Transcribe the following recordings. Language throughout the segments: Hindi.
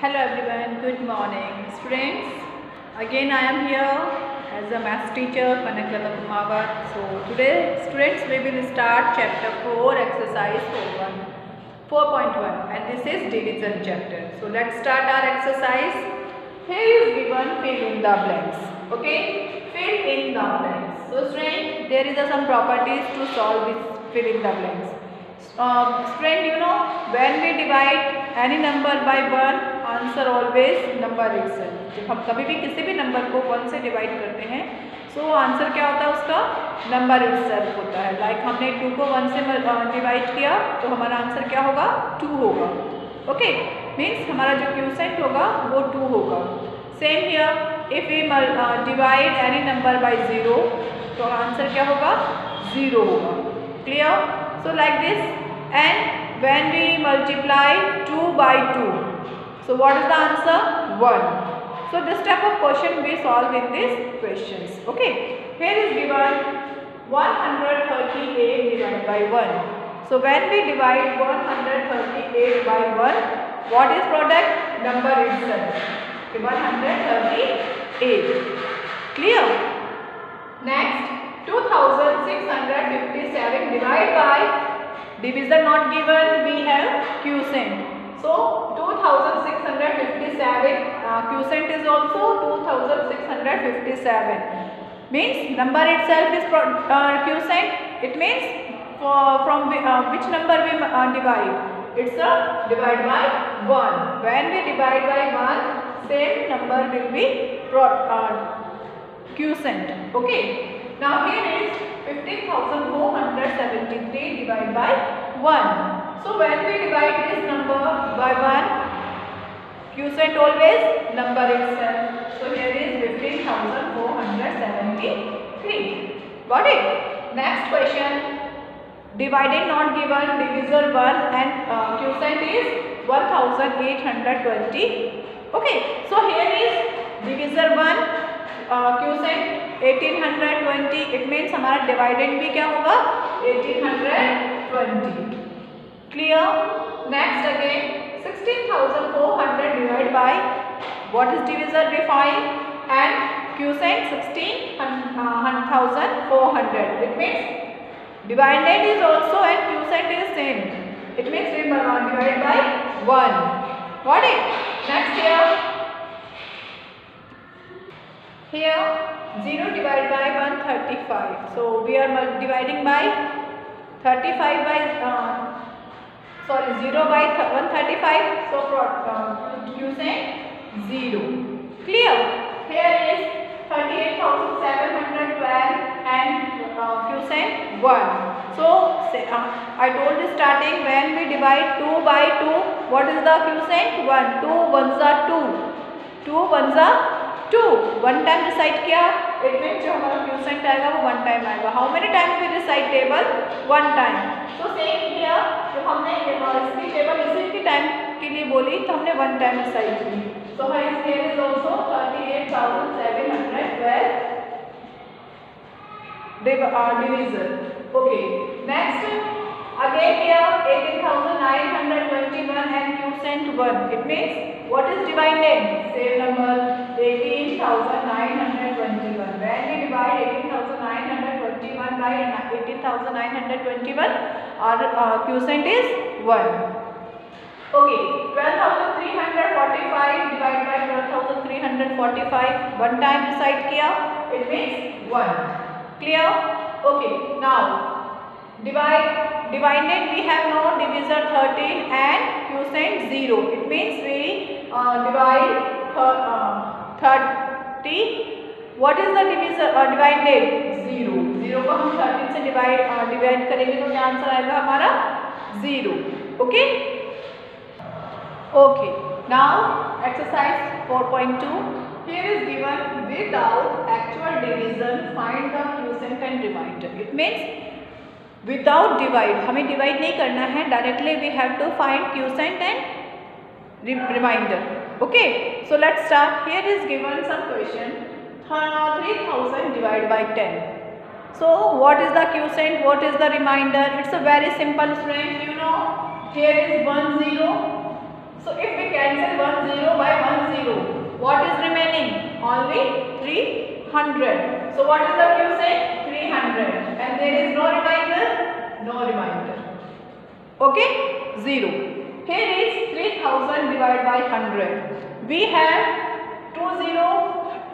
Hello everyone, good morning. Students, again I am here as a math teacher Kanaklata Kumawat. So today students we will start chapter 4 exercise 4.1 and this is division chapter. So let's start our exercise. Here is given fill in the blanks. Okay, fill in the blanks. So students there is some properties to solve this fill in the blanks. Uh, um, friend, you know, when we divide any number by 1, answer always number it's जब हम कभी भी किसी भी नंबर को वन से डिवाइड करते हैं सो so, आंसर क्या होता है उसका नंबर इट्स होता है लाइक like हमने टू को वन से डिवाइड किया तो हमारा आंसर क्या होगा टू होगा ओके मीन्स हमारा जो सेट होगा वो टू होगा same here if we divide any number by zero तो आंसर क्या होगा ज़ीरो होगा clear so like this and when we multiply two by two So what is the answer? 1. So this type of question we solve in these questions. Okay. Here is given 138 divided by 1. So when we divide 138 by 1, what is product? Number itself. Okay, 138. Clear? Next, 2657 divided by division not given, we have q cent. So 2657 uh, quotient is also 2657 means number itself is uh, quotient it means for, from uh, which number we uh, divide it's a divide by 1 when we divide by 1 same number will be pro, uh, quotient okay now here is 15473 divided by 1 So when we divide this number by 1, quotient always number itself. So here is 15,473. Got it? Next question. Divided not given, divisor 1 and uh, quotient is 1820. Okay, so here is divisor 1, eighteen hundred twenty it means हमारा डिवाइडेंड भी क्या होगा eighteen hundred twenty Clear? Next again 16,400 divided by what is divisor by 5 and cosine 16,400. Uh, it means divided is also and quotient is same. It means we uh, divided by 1. Got it? Next here. Here 0 divided by 135. So we are dividing by 35 by uh, sorry zero by one thirty five so you say zero clear here is thirty eight thousand seven hundred twelve and you say one so I told starting when we divide two by two what is the Q से वन टू वन जा टू टू वन जा टू वन टाइम रिसाइट किया एक मिनट जो हमारा क्यूसेंट आएगा वो वन टाइम आएगा how many time we recite table one time सो के लिए बोली तो हमने वन टाइम एक्साइज की तो high scale is also thirty eight thousand seven hundred twelve division okay next again क्या eighteen thousand nine hundred twenty one and quotient one it means what is divide same number eighteen thousand nine hundred twenty one when you divide eighteen thousand nine hundred twenty one by eighteen thousand nine hundred twenty one और Q is one Okay, 12,345 divided by 12,345. One time decide किया, it means one. Clear? Okay. Now divide divided we have now divisor 13 and quotient 0. It means we uh, divide th uh, 30 what is the division divided zero zero को हम थर्टीन से डिवाइड डिवाइड करेंगे तो क्या आंसर आएगा हमारा zero okay okay? okay now exercise 4.2 here is given without actual division find the quotient and remainder it means without divide हमें डिवाइड नहीं करना है directly we have to find quotient and remainder okay so let start here is given some question three thousand divide by ten so what is the quotient what is the remainder it's a very simple friend you know here is 1 0 so if we cancel 1 0 only 300. So what is the quotient? 300. And there is no remainder? No remainder. Okay? 0. Here is 3000 divided by 100. We have 2 0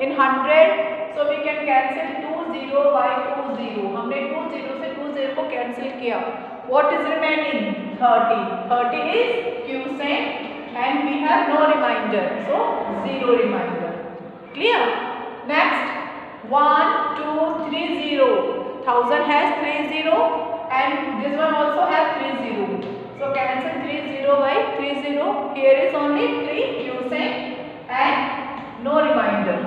in 100. So we can cancel 2 0 by 2 0. हमने 2 0 से 2 0 को cancel किया. What is remaining? 30. 30 is quotient and we have no reminder, So, 0 reminder. Clear? Next, 1, 2, 3, 0. 1000 has 3 0 and this one also has 3 0. So, cancel 3 0 by 3 0. Here is only 3 using and no reminder,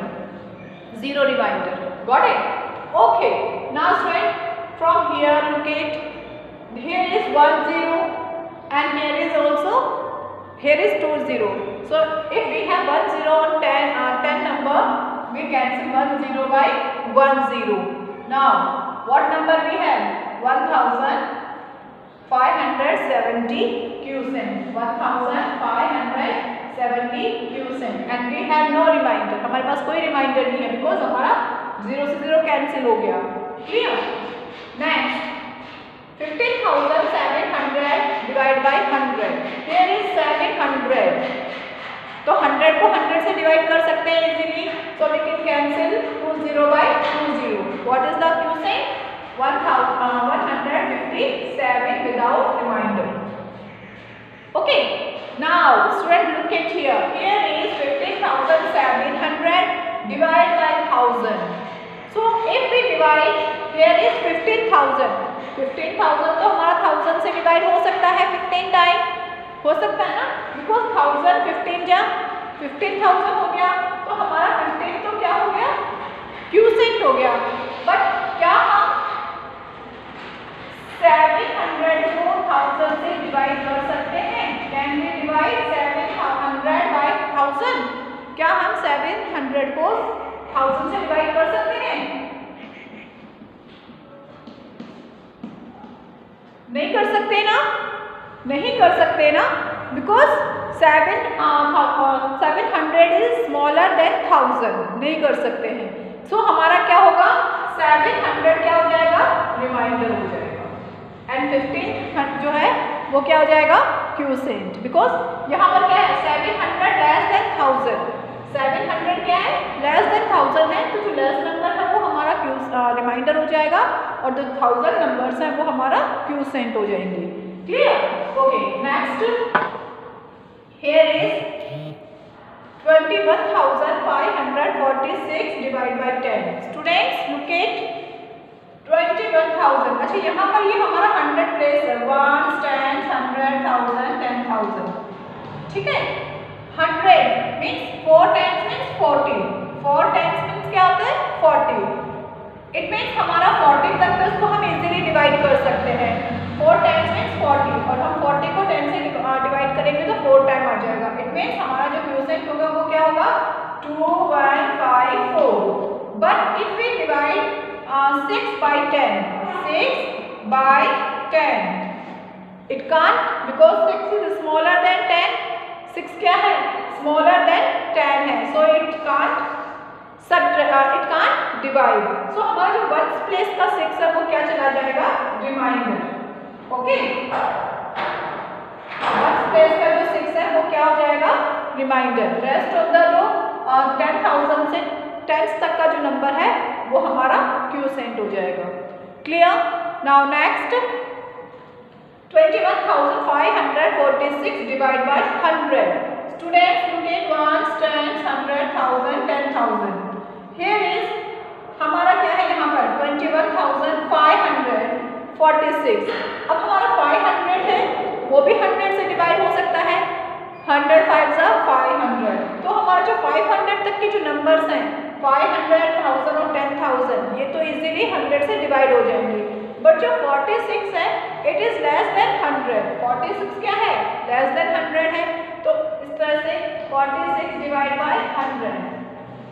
0 reminder. Got it? Okay. Now, student, from here look at here is 1 0 and here is also here is two zero so if we have one zero on 10 uh, 10 number we cancel one zero by one zero now what number we have 1000 1570 cusen 1570 cusen and we have no reminder हमारे पास कोई reminder नहीं है because हमारा 0 से 0 cancel हो गया clear next 15700 divided by hundred को हंड्रेड से डिवाइड कर सकते हैं easily so we can cancel two zero by two zero what is the Q से one thousand one hundred fifty seven without reminder okay now student look at here here is fifteen thousand seven hundred divide 15,700 thousand so if we divide we is fifteen thousand fifteen thousand तो हमारा थाउजेंड से डिवाइड हो सकता है फिफ्टीन टाइम हो सकता है ना? बिकॉज थाउजेंड फिफ्टीन जब फिफ्टीन थाउजेंड हो गया तो हमारा कंटेंट तो क्या हो गया क्यूसेंट हो गया बट क्या हम सेवन हंड्रेड को थाउजेंड से डिवाइड कर सकते हैं can we divide seven hundred by thousand क्या हम सेवन हंड्रेड को थाउजेंड से डिवाइड कर सकते हैं नहीं कर सकते ना नहीं कर सकते ना because seven seven hundred is smaller than thousand नहीं कर सकते हैं सो so, हमारा क्या होगा सेवन हंड्रेड क्या हो जाएगा रिमाइंडर हो जाएगा एंड फिफ्टीन जो है वो क्या हो जाएगा क्यू सेंट बिकॉज यहाँ पर क्या है seven hundred less than thousand seven hundred क्या है लेस देन थाउजेंड है तो जो लेस नंबर है वो हमारा क्यू रिमाइंडर uh, हो जाएगा और जो थाउजेंड नंबर्स हैं वो हमारा क्यू सेंट हो जाएंगे clear okay next here is 21546 divided by 10 students look at 21000 अच्छा यहाँ पर ये हमारा 100 प्लेस है 1 10 100000 10000 ठीक है 100 means 4 tens means 40 4 tens means क्या होता है 40 इट मीन्स हमारा फोर्टी तक तो उसको हम इजीली डिवाइड कर सकते हैं फोर टाइम्स मीन्स फोर्टी और हम फोर्टी को टेन से डिवाइड करेंगे तो फोर टाइम आ जाएगा इट मीन्स हमारा जो क्यूसेंट होगा वो क्या होगा two one five four but if we divide six by ten six by ten it can because six is smaller than ten six क्या है स्मॉलर देन टेन है सो इट कान सब इट कान डिवाइड सो हमारा जो वंस प्लेस का सिक्स है वो क्या चला जाएगा डिवाइड ओके वंस प्लेस का जो सिक्स है वो क्या हो जाएगा रिमाइंडर रेस्ट ऑफ द जो टेन थाउजेंड से टेंथ तक का जो नंबर है वो हमारा क्यू सेंट हो जाएगा clear now next twenty one thousand five 21,546 divided by 100. Students, you take ones, tens, hundred, thousand ten thousand here is हमारा क्या है यहाँ पर twenty one thousand five hundred forty six अब हमारा फाइव हंड्रेड है वो भी हंड्रेड से डिवाइड हो सकता है हंड्रेड फाइव सा फाइव हंड्रेड तो हमारा जो फाइव हंड्रेड तक के जो नंबर्स हैं फाइव हंड्रेड थाउजेंड और टेन थाउजेंड ये तो इजीली हंड्रेड से डिवाइड हो जाएंगे बट जो फोर्टी सिक्स है it is less than hundred forty six क्या है लेस देन हंड्रेड है तो इस तरह से forty six divide by hundred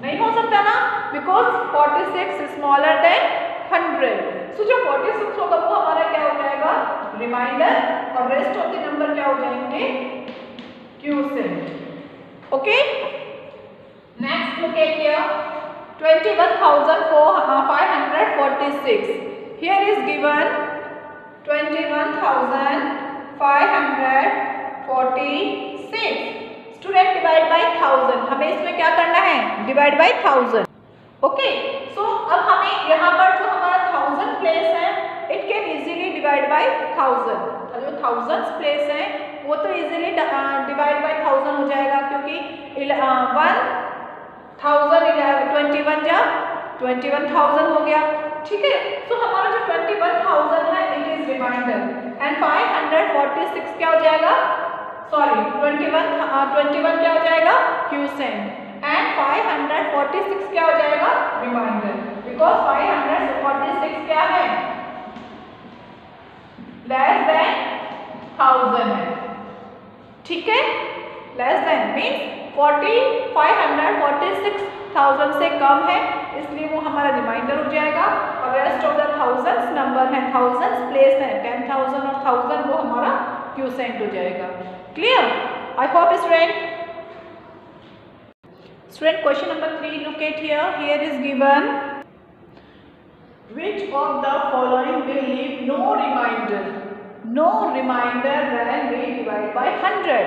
नहीं हो सकता ना because forty six smaller than hundred so जो फोर्टी सिक्स होगा वो हमारा क्या हो जाएगा रिमाइंडर और रेस्ट ऑफ द नंबर क्या हो जाएंगे क्यू से okay next look at here 21546 here is given 21546 student divide by thousand हमें इसमें क्या करना है divide by thousand okay so अब हमें यहाँ पर जो हमारा थाउजेंड प्लेस है it can easily divide by thousand जो थाउजेंड प्लेस है वो तो इजीली डिवाइड बाई थाउजेंड हो जाएगा क्योंकि वन थाउजेंड ट्वेंटी वन या ट्वेंटी वन थाउजेंड हो गया ठीक है सो हमारा जो ट्वेंटी वन थाउजेंड है it is reminder and five hundred forty six क्या हो जाएगा sorry twenty one twenty one क्या हो जाएगा quotient and five hundred forty six क्या हो जाएगा reminder because five hundred forty six क्या है लेस देन थाउजेंड है ठीक है less than means forty five hundred forty six thousand से कम है इसलिए वो हमारा रिमाइंडर हो जाएगा और rest of the thousands number है थाउजेंड्स प्लेस है टेन थाउजेंड और थाउजेंड वो हमारा क्यूसेंट हो जाएगा clear I hope student student question number three look at here here is given which of the following will leave no reminder no reminder when we divide by 100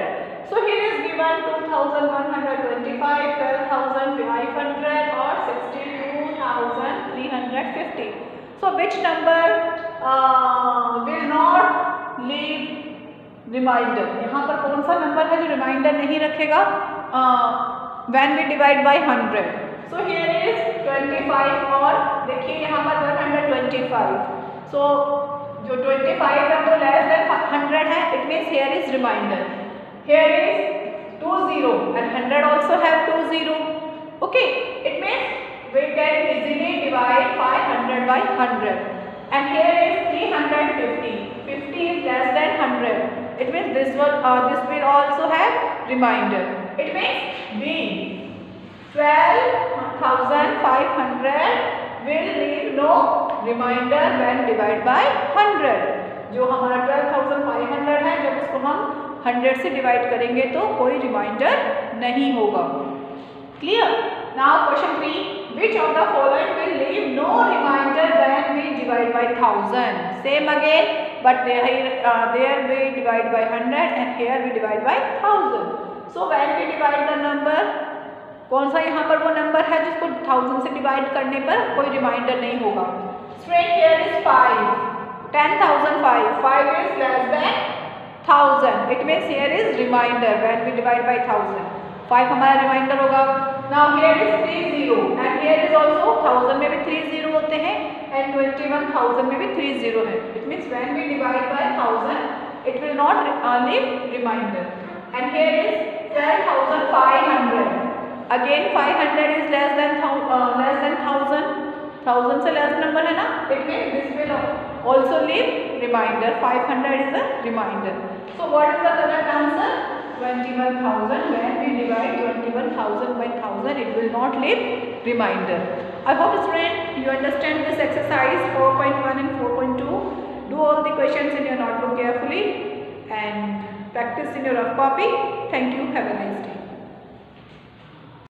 So here is given 2125, 12500 or 62350. So which number uh, will not leave remainder यहाँ पर कौन सा नंबर है जो रिमाइंडर नहीं रखेगा when we divide by hundred so here is twenty five और देखिए यहाँ पर one hundred twenty five so जो ट्वेंटी फाइव है वो लेस देन हंड्रेड है it means here is reminder here is two zero and hundred also have two zero okay it means we can easily divide five hundred by hundred and here is three hundred fifty fifty is less than hundred It means this one uh, this will also have reminder. It means B. 12,500 will leave no reminder when divided by 100. जो हमारा 12,500 है जब उसको हम 100 से डिवाइड करेंगे तो कोई रिमाइंडर नहीं होगा clear now question three which of the following will leave no reminder when we divide by 1000 same again but there, uh, there we divide by 100 and here we divide by 1000. So when we divide the number, कौन सा यहाँ पर वो नंबर है जिसको थाउजेंड से डिवाइड करने पर कोई रिमाइंडर नहीं होगा straight here is five ten thousand five five is less than thousand it means here is reminder when we divide by thousand five हमारा रिमाइंडर होगा Now here is three zero and here is also thousand में भी three zero होते हैं and twenty one thousand में भी three zero है. It means when we divide by thousand, it will not leave remainder. And here is ten thousand five hundred. Again five hundred is less than uh, less than thousand. 1000 से लेस number है ना, it means this will also leave remainder. 500 is a remainder. So what is the correct answer? 21,000. When we divide 21,000 by 1000, it will not leave remainder. I hope friend you understand this exercise 4.1 and 4.2. Do all the questions in your notebook carefully and practice in your rough copy. Thank you. Have a nice day.